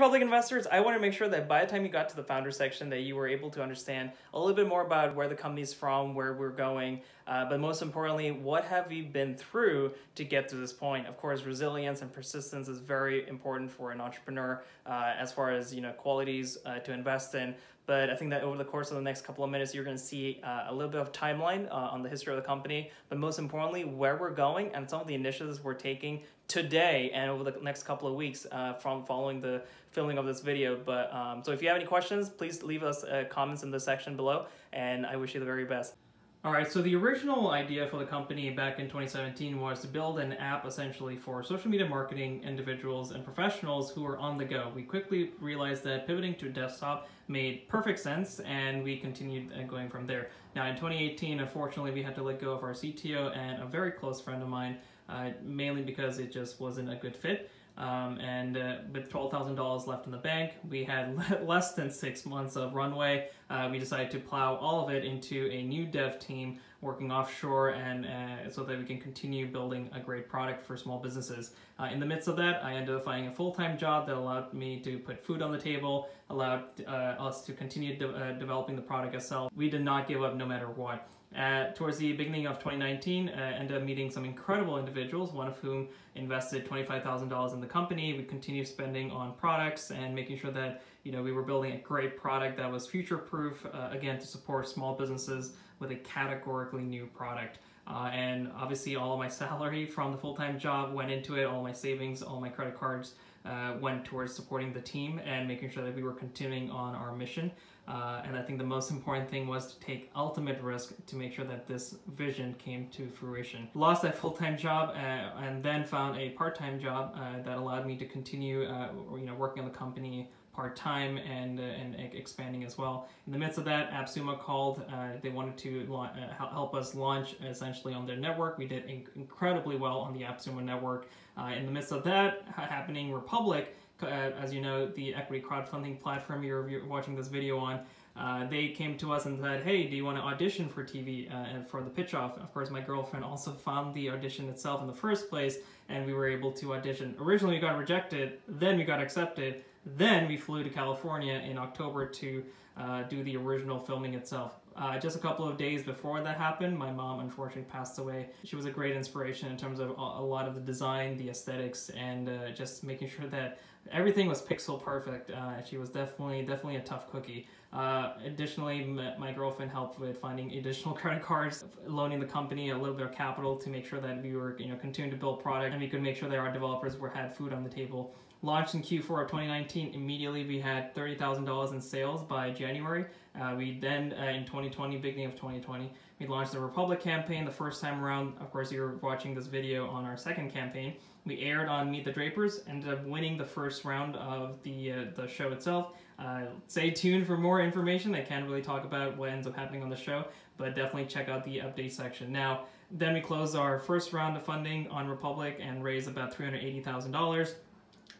Republic investors, I want to make sure that by the time you got to the founder section that you were able to understand a little bit more about where the company's from, where we're going, uh, but most importantly, what have we been through to get to this point? Of course, resilience and persistence is very important for an entrepreneur uh, as far as you know qualities uh, to invest in. But I think that over the course of the next couple of minutes, you're going to see uh, a little bit of timeline uh, on the history of the company, but most importantly, where we're going and some of the initiatives we're taking today and over the next couple of weeks uh, from following the filming of this video. But um, so if you have any questions, please leave us uh, comments in the section below, and I wish you the very best. All right, so the original idea for the company back in 2017 was to build an app essentially for social media marketing individuals and professionals who are on the go. We quickly realized that pivoting to a desktop made perfect sense and we continued uh, going from there. Now in 2018, unfortunately, we had to let go of our CTO and a very close friend of mine, uh, mainly because it just wasn't a good fit. Um, and uh, with $12,000 left in the bank, we had less than six months of runway. Uh, we decided to plow all of it into a new dev team working offshore and uh, so that we can continue building a great product for small businesses. Uh, in the midst of that, I ended up finding a full-time job that allowed me to put food on the table, allowed uh, us to continue de uh, developing the product itself. We did not give up no matter what. Uh, towards the beginning of 2019, uh, ended up meeting some incredible individuals, one of whom invested $25,000 in the company. We continued spending on products and making sure that you know we were building a great product that was future-proof, uh, again, to support small businesses with a categorically new product. Uh, and obviously all of my salary from the full-time job went into it, all my savings, all my credit cards uh, went towards supporting the team and making sure that we were continuing on our mission. Uh, and I think the most important thing was to take ultimate risk to make sure that this vision came to fruition. Lost that full-time job uh, and then found a part-time job uh, that allowed me to continue uh, you know, working on the company part-time and, uh, and expanding as well. In the midst of that, AppSumo called. Uh, they wanted to help us launch essentially on their network. We did inc incredibly well on the AppSumo network. In the midst of that happening, Republic uh, as you know, the equity crowdfunding platform you're, you're watching this video on, uh, they came to us and said, hey, do you want to audition for TV uh, for the pitch off? Of course, my girlfriend also found the audition itself in the first place, and we were able to audition. Originally, we got rejected, then we got accepted, then we flew to California in October to uh, do the original filming itself. Uh, just a couple of days before that happened, my mom unfortunately passed away. She was a great inspiration in terms of a lot of the design, the aesthetics, and uh, just making sure that everything was pixel perfect. Uh, she was definitely definitely a tough cookie. Uh, additionally, my girlfriend helped with finding additional credit cards, loaning the company a little bit of capital to make sure that we were you know continuing to build product and we could make sure that our developers were had food on the table. Launched in Q4 of 2019, immediately we had $30,000 in sales by January. Uh, we then, uh, in 2020, beginning of 2020, we launched the Republic campaign the first time around. Of course, you're watching this video on our second campaign. We aired on Meet the Drapers, ended up winning the first round of the, uh, the show itself. Uh, stay tuned for more information. I can't really talk about what ends up happening on the show, but definitely check out the update section. Now, then we closed our first round of funding on Republic and raised about $380,000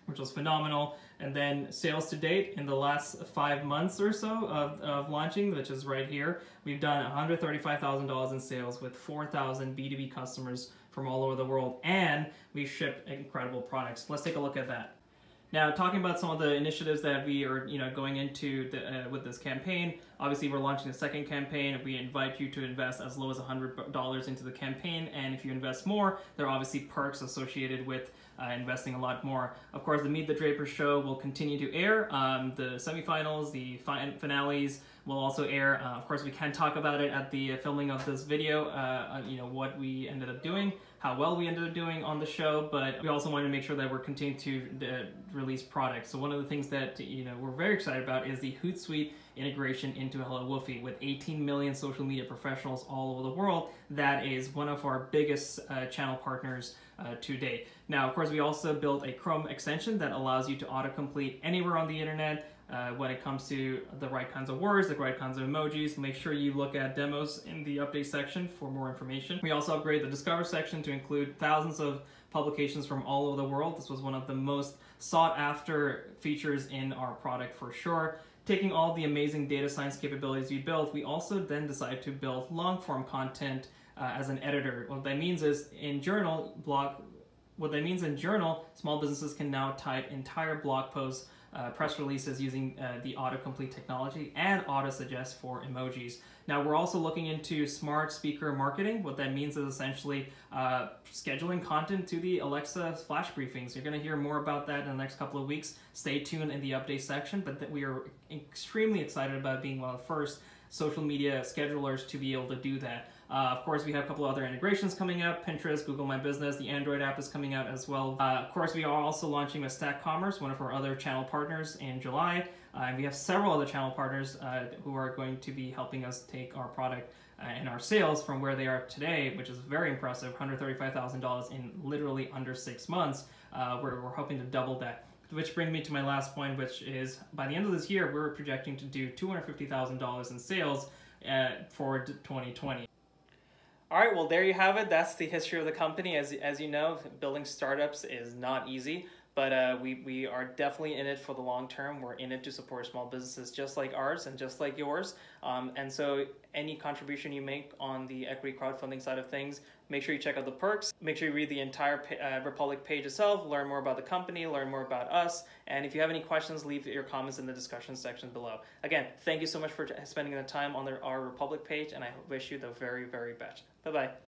which was phenomenal. And then sales to date in the last five months or so of, of launching, which is right here, we've done $135,000 in sales with 4,000 B2B customers from all over the world, and we ship incredible products. Let's take a look at that. Now, talking about some of the initiatives that we are, you know, going into the, uh, with this campaign. Obviously, we're launching a second campaign. We invite you to invest as low as $100 into the campaign, and if you invest more, there are obviously perks associated with uh, investing a lot more. Of course, the Meet the Draper show will continue to air. Um, the semifinals, the fi finales will also air. Uh, of course, we can talk about it at the filming of this video. Uh, uh, you know what we ended up doing how well we ended up doing on the show, but we also wanted to make sure that we're continuing to uh, release products. So one of the things that you know we're very excited about is the Hootsuite integration into Hello Woofy. With 18 million social media professionals all over the world, that is one of our biggest uh, channel partners uh, to date. Now, of course, we also built a Chrome extension that allows you to autocomplete anywhere on the internet, uh, when it comes to the right kinds of words, the right kinds of emojis. Make sure you look at demos in the update section for more information. We also upgrade the Discover section to include thousands of publications from all over the world. This was one of the most sought after features in our product for sure. Taking all the amazing data science capabilities we built, we also then decided to build long form content uh, as an editor. What that means is in journal blog, what that means in journal, small businesses can now type entire blog posts uh, press releases using uh, the autocomplete technology and auto suggest for emojis. Now we're also looking into smart speaker marketing. What that means is essentially uh, scheduling content to the Alexa flash briefings. You're going to hear more about that in the next couple of weeks. Stay tuned in the update section, but we are extremely excited about being one of the first social media schedulers to be able to do that. Uh, of course, we have a couple other integrations coming up, Pinterest, Google My Business, the Android app is coming out as well. Uh, of course, we are also launching with Stack Commerce, one of our other channel partners in July. Uh, and we have several other channel partners uh, who are going to be helping us take our product uh, and our sales from where they are today, which is very impressive, $135,000 in literally under six months. Uh, we're, we're hoping to double that. Which brings me to my last point, which is by the end of this year, we're projecting to do $250,000 in sales uh, for 2020. All right, well, there you have it. That's the history of the company. As, as you know, building startups is not easy, but uh, we, we are definitely in it for the long term. We're in it to support small businesses just like ours and just like yours. Um, and so any contribution you make on the equity crowdfunding side of things, make sure you check out the perks. Make sure you read the entire uh, Republic page itself, learn more about the company, learn more about us. And if you have any questions, leave your comments in the discussion section below. Again, thank you so much for spending the time on the, our Republic page, and I wish you the very, very best. Bye bye.